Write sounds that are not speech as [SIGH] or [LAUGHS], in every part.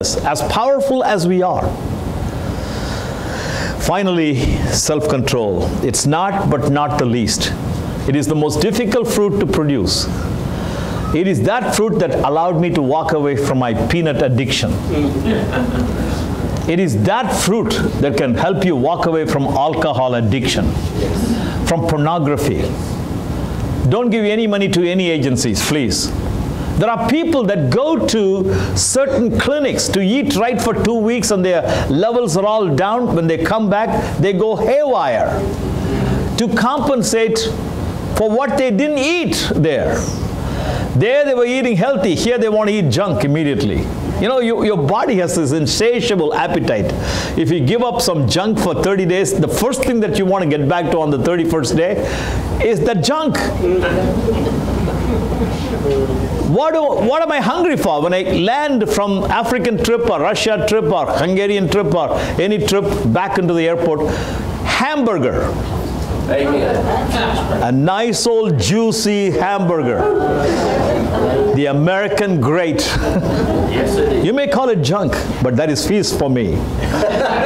as powerful as we are. Finally, self control. It's not, but not the least. It is the most difficult fruit to produce. It is that fruit that allowed me to walk away from my peanut addiction. It is that fruit that can help you walk away from alcohol addiction, from pornography. Don't give any money to any agencies, please. There are people that go to certain clinics to eat right for two weeks and their levels are all down. When they come back, they go haywire to compensate for what they didn't eat there. There they were eating healthy. Here they want to eat junk immediately. You know, you, your body has this insatiable appetite. If you give up some junk for 30 days, the first thing that you want to get back to on the 31st day is the junk. What, do, what am I hungry for? When I land from African trip or Russia trip or Hungarian trip or any trip back into the airport, hamburger. A nice old juicy hamburger. The American great. [LAUGHS] you may call it junk, but that is feast for me. [LAUGHS]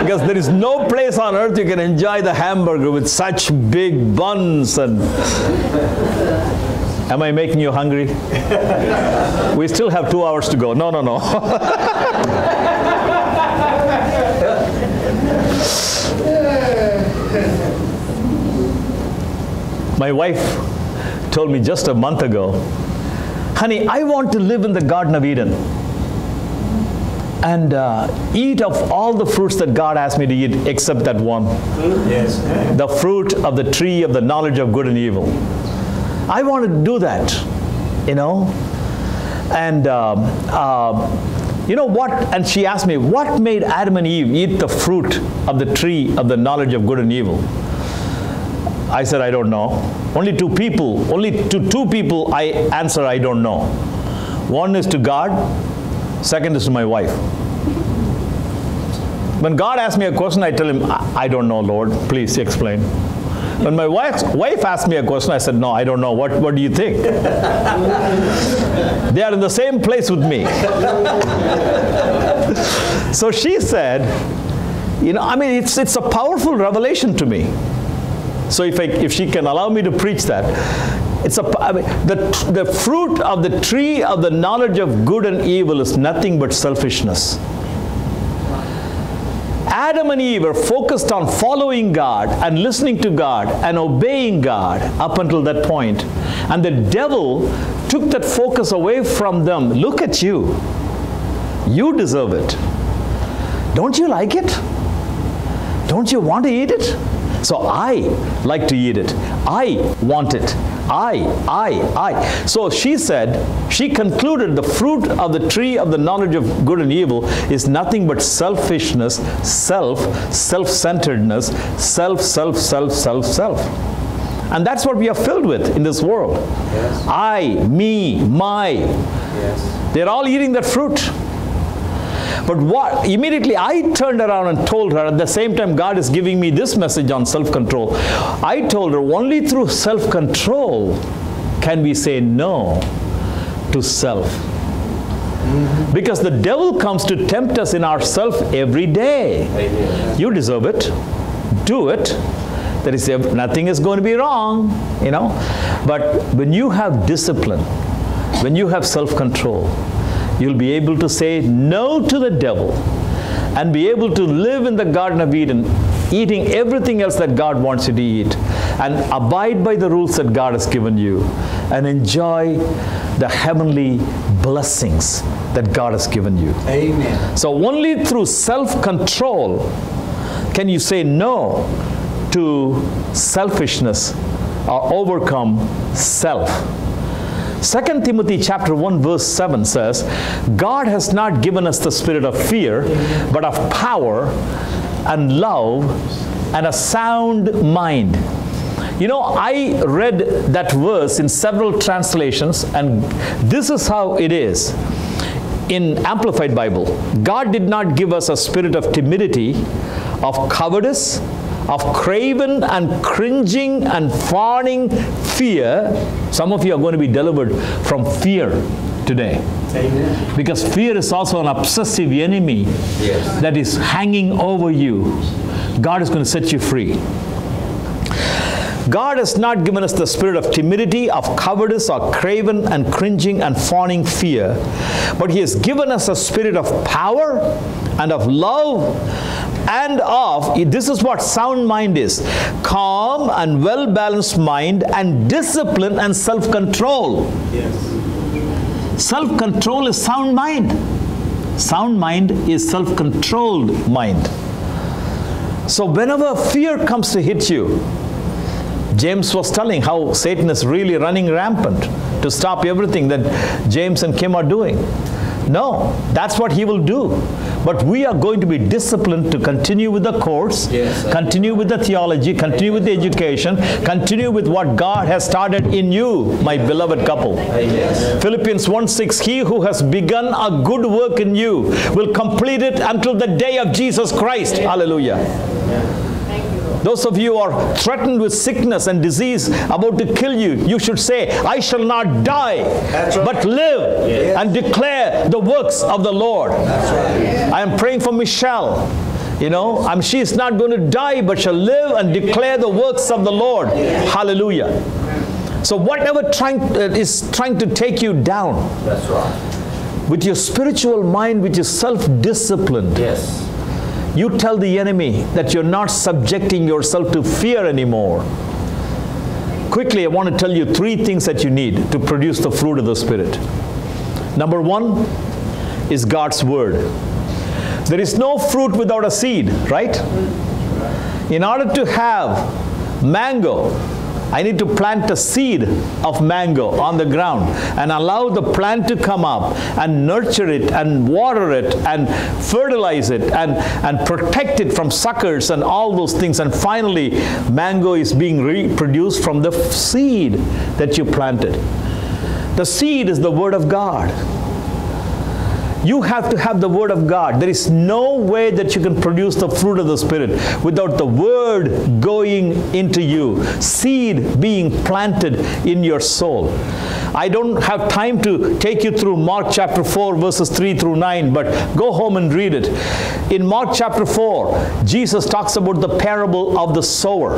because there is no place on earth you can enjoy the hamburger with such big buns and Am I making you hungry? [LAUGHS] we still have two hours to go. No, no, no. [LAUGHS] My wife told me just a month ago, honey, I want to live in the Garden of Eden and uh, eat of all the fruits that God asked me to eat except that one. Yes. The fruit of the tree of the knowledge of good and evil. I want to do that, you know. And um, uh, you know what? And she asked me, what made Adam and Eve eat the fruit of the tree of the knowledge of good and evil? I said, I don't know. Only two people, only to two people I answer, I don't know. One is to God, second is to my wife. When God asks me a question, I tell him, I don't know, Lord, please explain. When my wife, wife asked me a question, I said, no, I don't know. What, what do you think? they are in the same place with me. so she said, you know, I mean, it's, it's a powerful revelation to me. So if, I, if she can allow me to preach that, it's a, I mean, the, the fruit of the tree of the knowledge of good and evil is nothing but selfishness. Adam and Eve were focused on following God and listening to God and obeying God up until that point. And the devil took that focus away from them. Look at you. You deserve it. Don't you like it? Don't you want to eat it? So I like to eat it. I want it. I, I, I. So she said, she concluded the fruit of the tree of the knowledge of good and evil is nothing but selfishness, self, self-centeredness, self, self, self, self, self. And that's what we are filled with in this world. Yes. I, me, my. Yes. They're all eating that fruit. But what immediately I turned around and told her at the same time God is giving me this message on self-control. I told her only through self-control can we say no to self. Because the devil comes to tempt us in ourself every day. You deserve it. Do it. There is nothing is going to be wrong, you know. But when you have discipline, when you have self-control, you'll be able to say no to the devil and be able to live in the Garden of Eden, eating everything else that God wants you to eat, and abide by the rules that God has given you, and enjoy the heavenly blessings that God has given you. Amen. So only through self-control can you say no to selfishness or overcome self. 2 Timothy chapter 1 verse 7 says, God has not given us the spirit of fear, but of power and love and a sound mind. You know, I read that verse in several translations, and this is how it is. In Amplified Bible, God did not give us a spirit of timidity, of cowardice, of craven and cringing and fawning fear. Some of you are going to be delivered from fear today. Amen. Because fear is also an obsessive enemy Yes. that is hanging over you. God is going to set you free. God has not given us the spirit of timidity, of cowardice, or craven and cringing and fawning fear, but He has given us a spirit of power and of love and of, this is what sound mind is calm and well balanced mind and discipline and self control. Yes. Self control is sound mind. Sound mind is self controlled mind. So, whenever fear comes to hit you, James was telling how Satan is really running rampant to stop everything that James and Kim are doing. No, that's what he will do. But we are going to be disciplined to continue with the course, Yes, continue with the theology, continue with the education, continue with what God has started in you, my beloved couple. Yes. Philippians 1 6 He who has begun a good work in you will complete it until the day of Jesus Christ. Hallelujah. Those of you who are threatened with sickness and disease about to kill you, you should say, I shall not die, right. but live Yes. and declare the works of the Lord. Right. I am praying for Michelle. You know, I'm, she's not going to die, but shall live and declare the works of the Lord. Hallelujah. So whatever trying, uh, is trying to take you down, That's right. with your spiritual mind, which is self-disciplined, Yes. You tell the enemy that you're not subjecting yourself to fear anymore. Quickly, I want to tell you three things that you need to produce the fruit of the Spirit. Number one is God's Word. There is no fruit without a seed, right? In order to have mango, I need to plant a seed of mango on the ground and allow the plant to come up and nurture it and water it and fertilize it and, and protect it from suckers and all those things. And finally, mango is being reproduced from the seed that you planted. The seed is the Word of God. You have to have the Word of God. There is no way that you can produce the fruit of the Spirit without the Word going into you, seed being planted in your soul. I don't have time to take you through Mark chapter 4, verses 3 through 9, but go home and read it. In Mark chapter 4, Jesus talks about the parable of the sower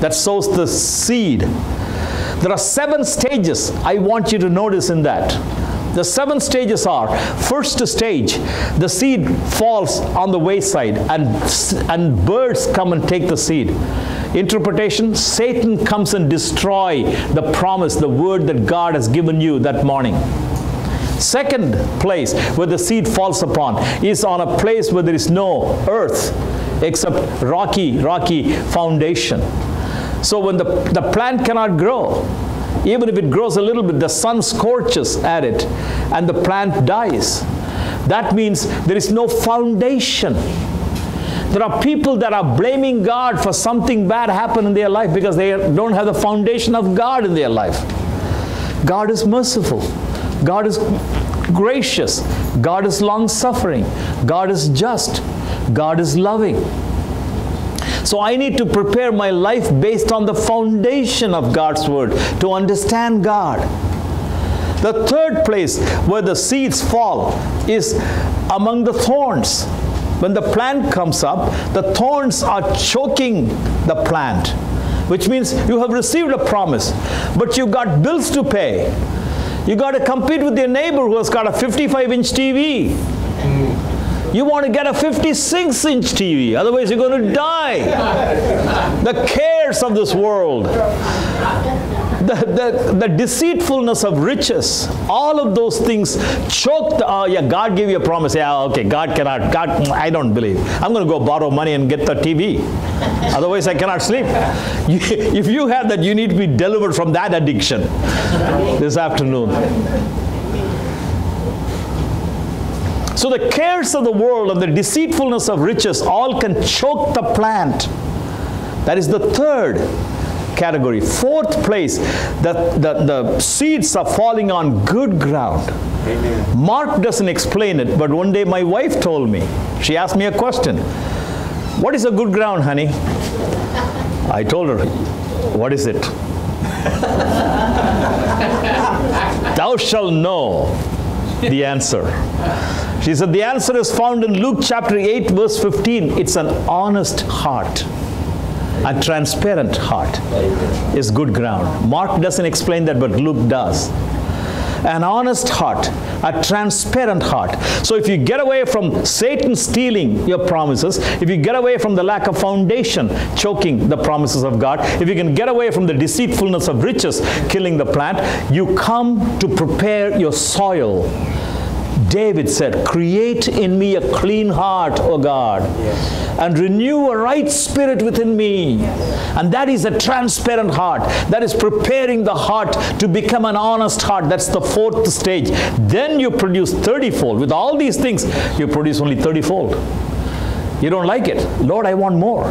that sows the seed. There are seven stages I want you to notice in that. The seven stages are first stage, the seed falls on the wayside and, and birds come and take the seed. Interpretation Satan comes and destroy the promise, the word that God has given you that morning. Second place where the seed falls upon is on a place where there is no earth except rocky, rocky foundation. So when the, the plant cannot grow, even if it grows a little bit, the sun scorches at it and the plant dies. That means there is no foundation. There are people that are blaming God for something bad happened in their life because they don't have the foundation of God in their life. God is merciful. God is gracious. God is long suffering. God is just. God is loving. So I need to prepare my life based on the foundation of God's Word to understand God. The third place where the seeds fall is among the thorns. When the plant comes up, the thorns are choking the plant, which means you have received a promise, but you've got bills to pay. You got to compete with your neighbor who has got a 55 inch TV. Mm. You want to get a 56 inch TV, otherwise, you're going to die. the cares of this world, the, the, the deceitfulness of riches, all of those things choked. oh yeah, God gave you a promise. Yeah, okay, God cannot, God, I don't believe. I'm going to go borrow money and get the TV. Otherwise, I cannot sleep. [LAUGHS] If you have that, you need to be delivered from that addiction this afternoon. So the cares of the world and the deceitfulness of riches all can choke the plant. That is the third category. Fourth place, the, the, the seeds are falling on good ground. Amen. Mark doesn't explain it, but one day my wife told me. She asked me a question. What is a good ground, honey? I told her, what is it? [LAUGHS] thou shalt know the answer. She said, The answer is found in Luke chapter 8, verse 15. It's an honest heart. A transparent heart is good ground. Mark doesn't explain that, but Luke does. An honest heart, a transparent heart. So if you get away from Satan stealing your promises, if you get away from the lack of foundation choking the promises of God, if you can get away from the deceitfulness of riches killing the plant, you come to prepare your soil David said, Create in me a clean heart, O God, and renew a right spirit within me. And that is a transparent heart. That is preparing the heart to become an honest heart. That's the fourth stage. Then you produce 30 fold. With all these things, you produce only 30 fold. You don't like it. Lord, I want more.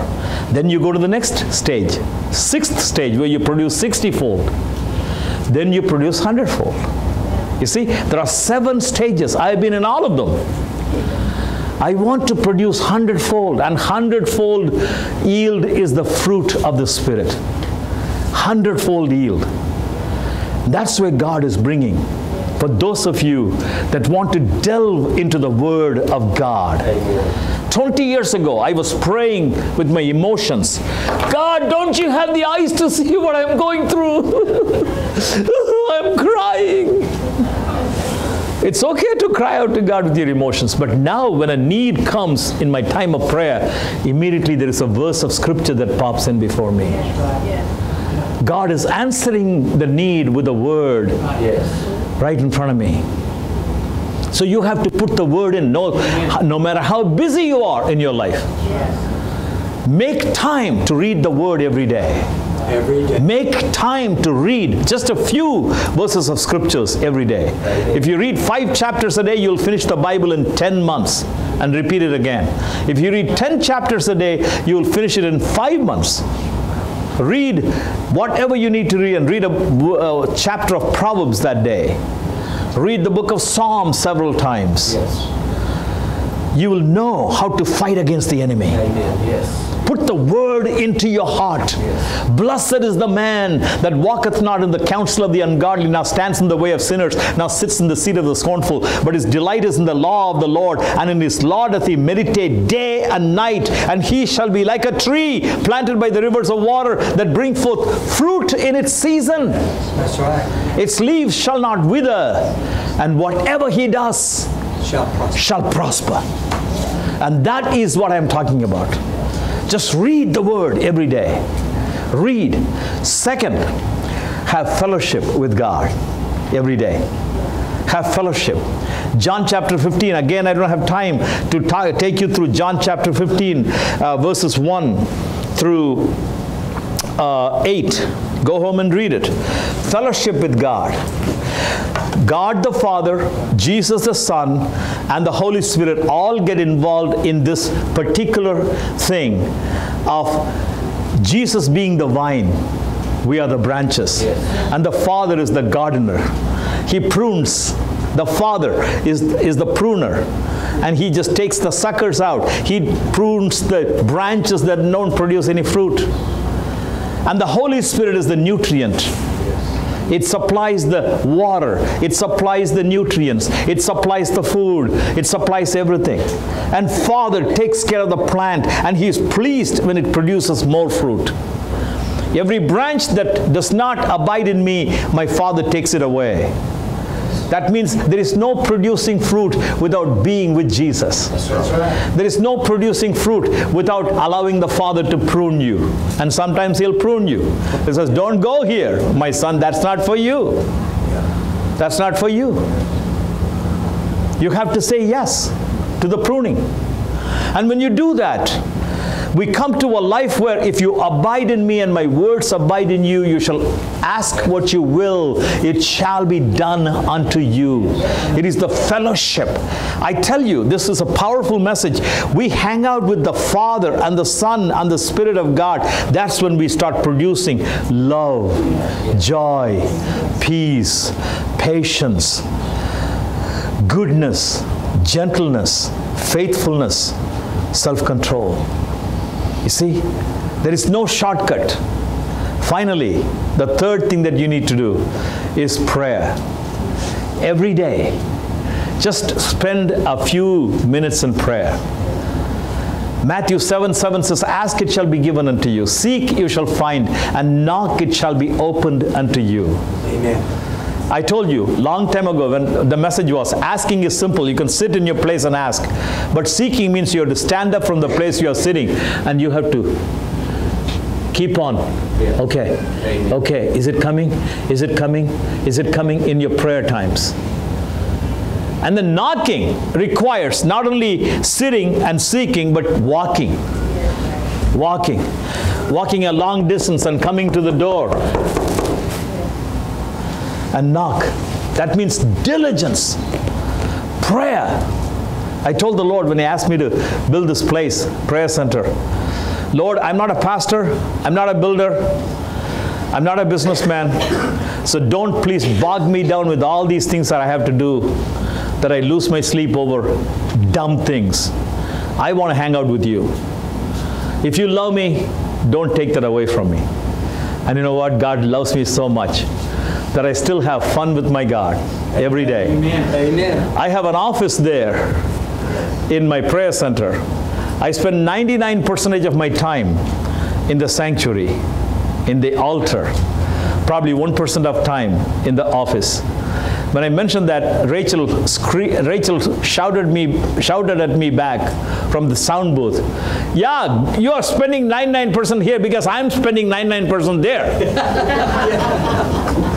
Then you go to the next stage, sixth stage, where you produce 60 fold. Then you produce 100 fold. You see, there are seven stages. I've been in all of them. I want to produce hundredfold, and hundredfold yield is the fruit of the Spirit. Hundredfold yield. That's where God is bringing. For those of you that want to delve into the Word of God. 20 years ago, I was praying with my emotions. God, don't you have the eyes to see what I'm going through? [LAUGHS] I'm crying. It's okay to cry out to God with your emotions, but now when a need comes in my time of prayer, immediately there is a verse of scripture that pops in before me. God is answering the need with a word right in front of me. So you have to put the word in, no, no matter how busy you are in your life. Make time to read the word every day. Every day. Make time to read just a few verses of scriptures every day. If you read five chapters a day, you'll finish the Bible in 10 months and repeat it again. If you read 10 chapters a day, you'll finish it in five months. Read whatever you need to read and read a, a chapter of Proverbs that day. Read the book of Psalms several times. Yes. You will know how to fight against the enemy. Amen. Yes. Put the word into your heart. Blessed is the man that walketh not in the counsel of the ungodly, now stands in the way of sinners, now sits in the seat of the scornful. But his delight is in the law of the Lord, and in his law doth he meditate day and night. And he shall be like a tree planted by the rivers of water that bring forth fruit in its season. That's right. Its leaves shall not wither, and whatever he does Shall prosper. shall prosper. And that is what I'm talking about. Just read the word every day. Read. Second, have fellowship with God every day. Have fellowship. John chapter 15. Again, I don't have time to ta- take you through John chapter 15, uh, verses 1 through uh, 8. Go home and read it. Fellowship with God. God the Father, Jesus the Son, and the Holy Spirit all get involved in this particular thing of Jesus being the vine. We are the branches. And the Father is the gardener. He prunes. The Father is, is the pruner. And he just takes the suckers out. He prunes the branches that don't produce any fruit. And the Holy Spirit is the nutrient. It supplies the water. It supplies the nutrients. It supplies the food. It supplies everything. And Father takes care of the plant and He is pleased when it produces more fruit. Every branch that does not abide in me, my Father takes it away. That means there is no producing fruit without being with Jesus. There is no producing fruit without allowing the Father to prune you. And sometimes He'll prune you. He says, Don't go here, my son, that's not for you. That's not for you. You have to say yes to the pruning. And when you do that, we come to a life where if you abide in me and my words abide in you, you shall ask what you will, it shall be done unto you. It is the fellowship. I tell you, this is a powerful message. We hang out with the Father and the Son and the Spirit of God. That's when we start producing love, joy, peace, patience, goodness, gentleness, faithfulness, self control. You see, there is no shortcut. Finally, the third thing that you need to do is prayer. every day. Just spend a few minutes in prayer. Matthew 7 7 says, Ask it shall be given unto you, seek you shall find, and knock it shall be opened unto you. Amen. I told you long time ago when the message was asking is simple. You can sit in your place and ask. But seeking means you have to stand up from the place you are sitting and you have to keep on. Okay. Okay. Is it coming? Is it coming? Is it coming in your prayer times? And the knocking requires not only sitting and seeking, but walking. Walking. Walking a long distance and coming to the door and knock. That means diligence, prayer. I told the Lord when He asked me to build this place, prayer center, Lord, I'm not a pastor, I'm not a builder, I'm not a businessman, so don't please bog me down with all these things that I have to do, that I lose my sleep over dumb things. I want to hang out with you. If you love me, don't take that away from me. And you know what? God loves me so much that I still have fun with my God every day. Amen. Amen. I have an office there in my prayer center. I spend 99 percentage of my time in the sanctuary, in the altar, probably 1% of time in the office. When I mentioned that, Rachel, Rachel shouted, me, shouted at me back from the sound booth, Yeah, you are spending 99% here because I'm spending 99% there. [LAUGHS] [LAUGHS]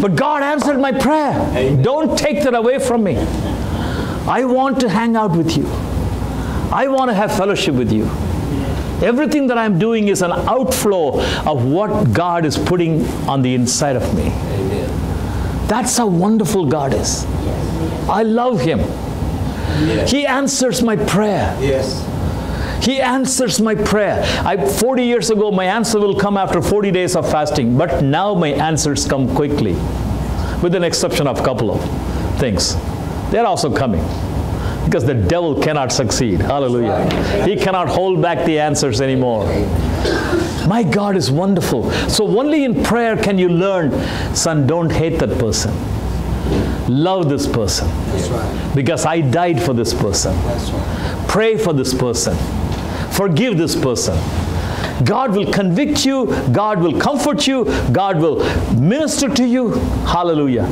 But God answered my prayer. Amen. Don't take that away from me. I want to hang out with you. I want to have fellowship with you. Everything that I'm doing is an outflow of what God is putting on the inside of me. Amen. That's how wonderful God is. I love Him. Yes. He answers my prayer. Yes. He answers my prayer. I 40 years ago my answer will come after 40 days of fasting, but now my answers come quickly. With an exception of a couple of things. They're also coming. Because the devil cannot succeed. Hallelujah. He cannot hold back the answers anymore. My God is wonderful. So only in prayer can you learn, son, don't hate that person. Love this person. That's right. Because I died for this person. That's right. Pray for this person. Forgive this person. God will convict you. God will comfort you. God will minister to you. Hallelujah.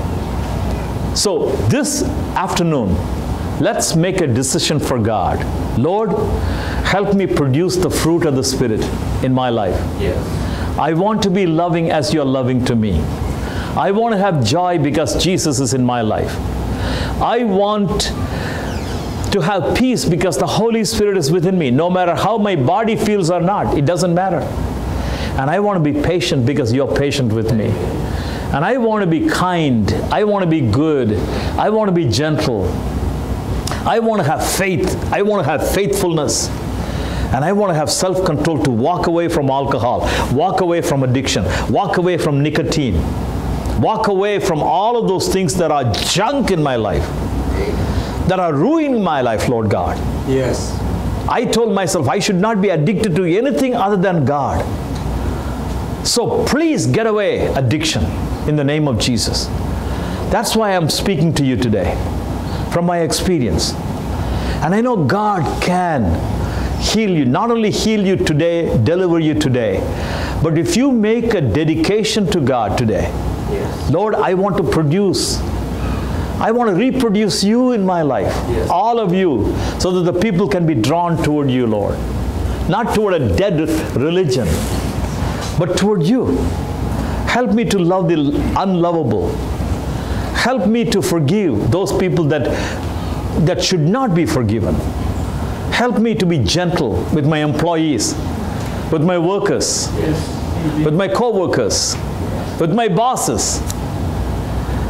So, this afternoon, let's make a decision for God. Lord, help me produce the fruit of the Spirit in my life. Yes. I want to be loving as you're loving to me. I want to have joy because Jesus is in my life. I want to have peace because the Holy Spirit is within me, no matter how my body feels or not. It doesn't matter. And I want to be patient because you're patient with me. And I want to be kind. I want to be good. I want to be gentle. I want to have faith. I want to have faithfulness. And I want to have self control to walk away from alcohol, walk away from addiction, walk away from nicotine, walk away from all of those things that are junk in my life, that are ruining my life, Lord God. Yes. I told myself I should not be addicted to anything other than God. So please get away addiction in the name of Jesus. That's why I'm speaking to you today from my experience. And I know God can heal you, not only heal you today, deliver you today, but if you make a dedication to God today, Yes. Lord, I want to produce. I want to reproduce you in my life, Yes. all of you, so that the people can be drawn toward you, Lord. Not toward a dead religion, but toward you. Help me to love the unlovable. Help me to forgive those people that, that should not be forgiven. Help me to be gentle with my employees, with my workers, with my co-workers, with my bosses.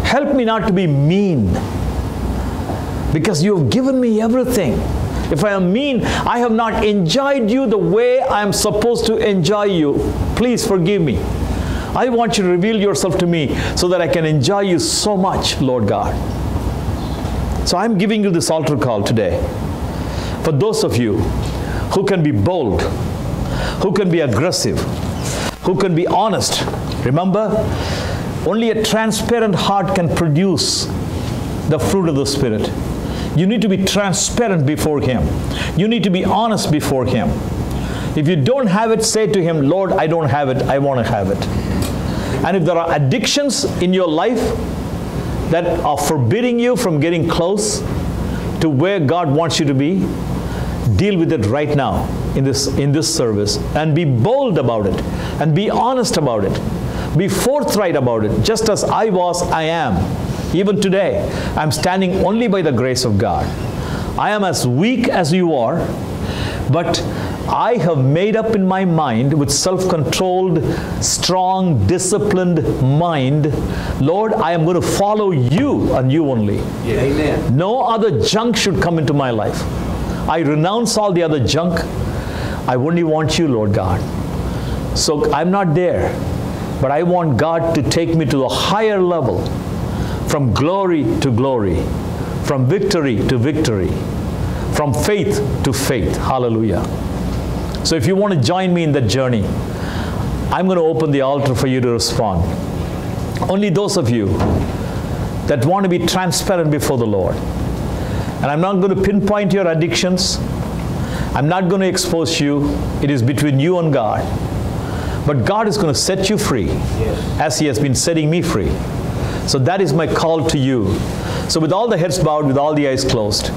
Help me not to be mean because you have given me everything. If I am mean, I have not enjoyed you the way I am supposed to enjoy you. Please forgive me. I want you to reveal yourself to me so that I can enjoy you so much, Lord God. So I'm giving you this altar call today. For those of you who can be bold, who can be aggressive, who can be honest. Remember, Only a transparent heart can produce the fruit of the Spirit. You need to be transparent before Him. You need to be honest before Him. If you don't have it, say to Him, Lord, I don't have it. I want to have it. And if there are addictions in your life that are forbidding you from getting close to where God wants you to be, deal with it right now in this in this service and be bold about it and be honest about it. Be forthright about it. Just as I was, I am. Even today, I'm standing only by the grace of God. I am as weak as you are, but I have made up in my mind with self controlled, strong, disciplined mind, Lord, I am going to follow you and you only. Amen. No other junk should come into my life. I renounce all the other junk. I only want you, Lord God. So I'm not there, but I want God to take me to a higher level from glory to glory, from victory to victory, from faith to faith. Hallelujah. So if you want to join me in that journey, I'm going to open the altar for you to respond. Only those of you that want to be transparent before the Lord. And I'm not going to pinpoint your addictions. I'm not going to expose you. It is between you and God. But God is going to set you free as He has been setting me free. So that is my call to you. So with all the heads bowed, with all the eyes closed,